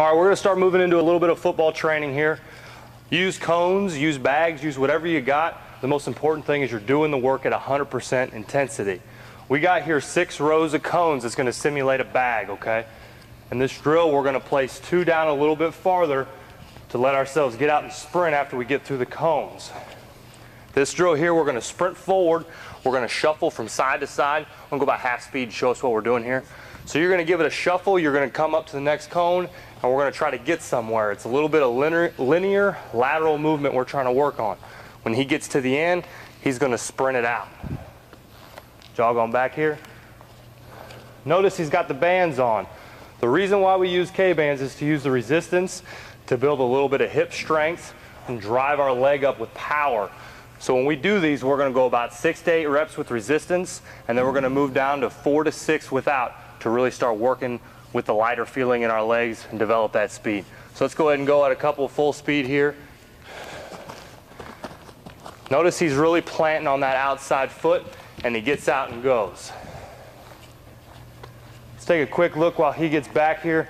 All right, we're gonna start moving into a little bit of football training here. Use cones, use bags, use whatever you got. The most important thing is you're doing the work at 100% intensity. We got here six rows of cones that's gonna simulate a bag, okay? In this drill, we're gonna place two down a little bit farther to let ourselves get out and sprint after we get through the cones. This drill here, we're gonna sprint forward. We're gonna shuffle from side to side. I'm gonna go about half speed to show us what we're doing here. So you're gonna give it a shuffle. You're gonna come up to the next cone and we're gonna try to get somewhere. It's a little bit of linear, linear lateral movement we're trying to work on. When he gets to the end, he's gonna sprint it out. Jog on back here. Notice he's got the bands on. The reason why we use K-bands is to use the resistance to build a little bit of hip strength and drive our leg up with power. So when we do these, we're gonna go about six to eight reps with resistance, and then we're gonna move down to four to six without to really start working with the lighter feeling in our legs and develop that speed. So let's go ahead and go at a couple full speed here. Notice he's really planting on that outside foot and he gets out and goes. Let's take a quick look while he gets back here.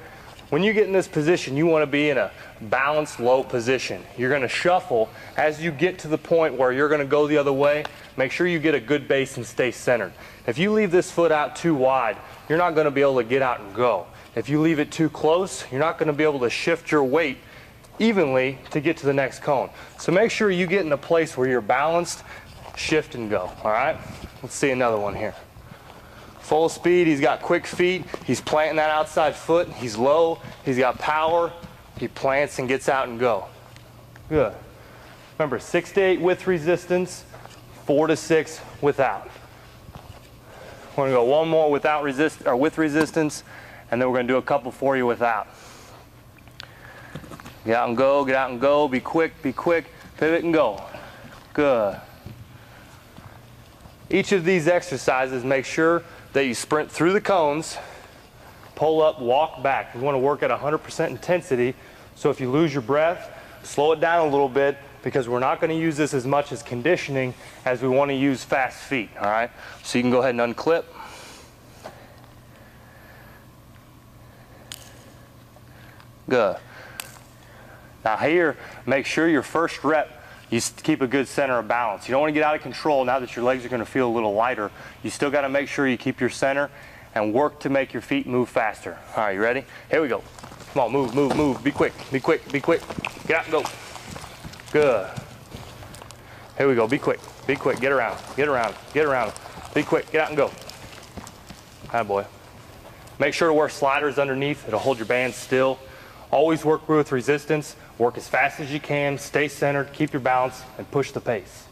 When you get in this position, you want to be in a balanced low position. You're going to shuffle as you get to the point where you're going to go the other way. Make sure you get a good base and stay centered. If you leave this foot out too wide, you're not going to be able to get out and go. If you leave it too close, you're not going to be able to shift your weight evenly to get to the next cone. So make sure you get in a place where you're balanced, shift and go. All right? Let's see another one here. Full speed, he's got quick feet, he's planting that outside foot, he's low, he's got power, he plants and gets out and go. Good. Remember, six to eight with resistance, four to six without. We're gonna go one more without resist or with resistance, and then we're gonna do a couple for you without. Get out and go, get out and go, be quick, be quick, pivot and go. Good. Each of these exercises, make sure that you sprint through the cones, pull up, walk back. We want to work at 100% intensity. So if you lose your breath, slow it down a little bit because we're not going to use this as much as conditioning as we want to use fast feet. All right. So you can go ahead and unclip. Good. Now here, make sure your first rep you keep a good center of balance. You don't want to get out of control now that your legs are going to feel a little lighter. You still got to make sure you keep your center and work to make your feet move faster. All right, you ready? Here we go. Come on, move, move, move. Be quick, be quick, be quick. Get out and go. Good. Here we go. Be quick, be quick. Get around, get around, get around. Be quick, get out and go. Hi, boy. Make sure to wear sliders underneath. It'll hold your band still. Always work with resistance. Work as fast as you can. Stay centered. Keep your balance and push the pace.